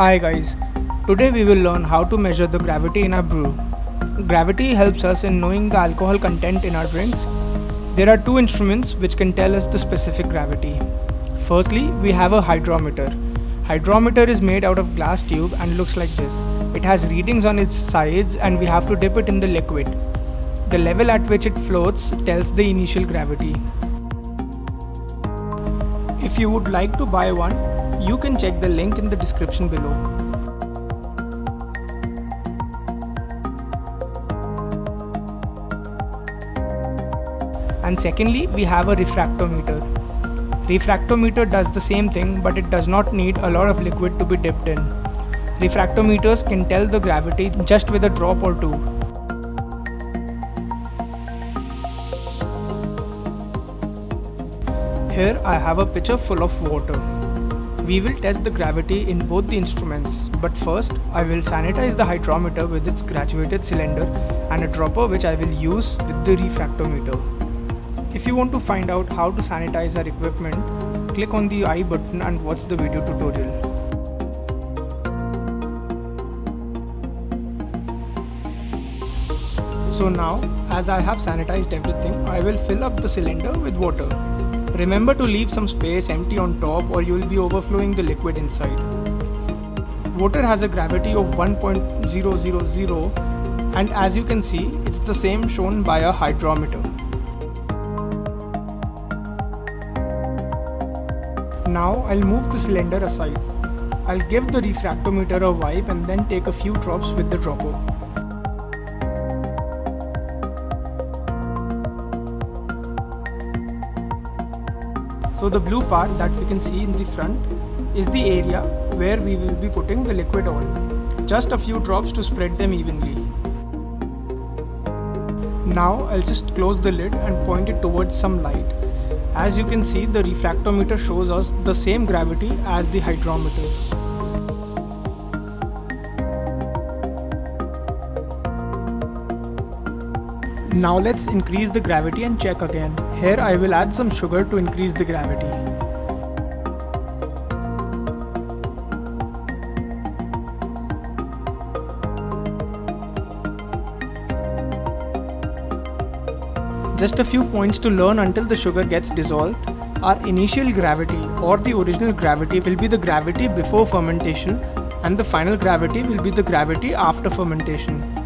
Hi guys, today we will learn how to measure the gravity in our brew. Gravity helps us in knowing the alcohol content in our drinks. There are two instruments which can tell us the specific gravity. Firstly, we have a hydrometer. Hydrometer is made out of glass tube and looks like this. It has readings on its sides and we have to dip it in the liquid. The level at which it floats tells the initial gravity. If you would like to buy one, you can check the link in the description below. And secondly, we have a refractometer. Refractometer does the same thing but it does not need a lot of liquid to be dipped in. Refractometers can tell the gravity just with a drop or two. Here I have a pitcher full of water. We will test the gravity in both the instruments, but first I will sanitize the hydrometer with its graduated cylinder and a dropper which I will use with the refractometer. If you want to find out how to sanitize our equipment, click on the I button and watch the video tutorial. So now, as I have sanitized everything, I will fill up the cylinder with water. Remember to leave some space empty on top or you will be overflowing the liquid inside. Water has a gravity of 1.000 and as you can see, it's the same shown by a hydrometer. Now I'll move the cylinder aside. I'll give the refractometer a wipe and then take a few drops with the dropper. So the blue part that we can see in the front is the area where we will be putting the liquid oil. Just a few drops to spread them evenly. Now I'll just close the lid and point it towards some light. As you can see the refractometer shows us the same gravity as the hydrometer. Now let's increase the gravity and check again. Here I will add some sugar to increase the gravity. Just a few points to learn until the sugar gets dissolved. Our initial gravity or the original gravity will be the gravity before fermentation and the final gravity will be the gravity after fermentation.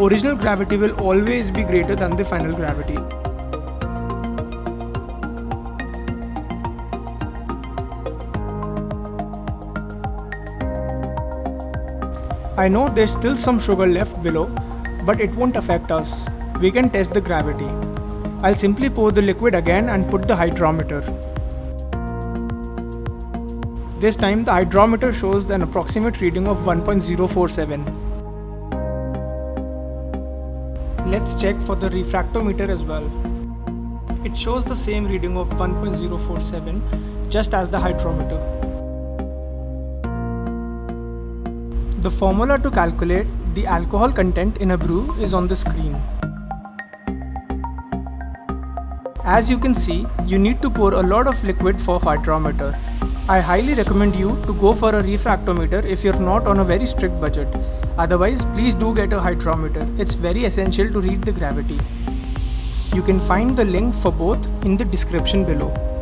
Original gravity will always be greater than the final gravity. I know there's still some sugar left below but it won't affect us. We can test the gravity. I'll simply pour the liquid again and put the hydrometer. This time the hydrometer shows an approximate reading of 1.047. Let's check for the refractometer as well. It shows the same reading of 1.047 just as the hydrometer. The formula to calculate the alcohol content in a brew is on the screen. As you can see, you need to pour a lot of liquid for hydrometer. I highly recommend you to go for a refractometer if you're not on a very strict budget. Otherwise, please do get a hydrometer. It's very essential to read the gravity. You can find the link for both in the description below.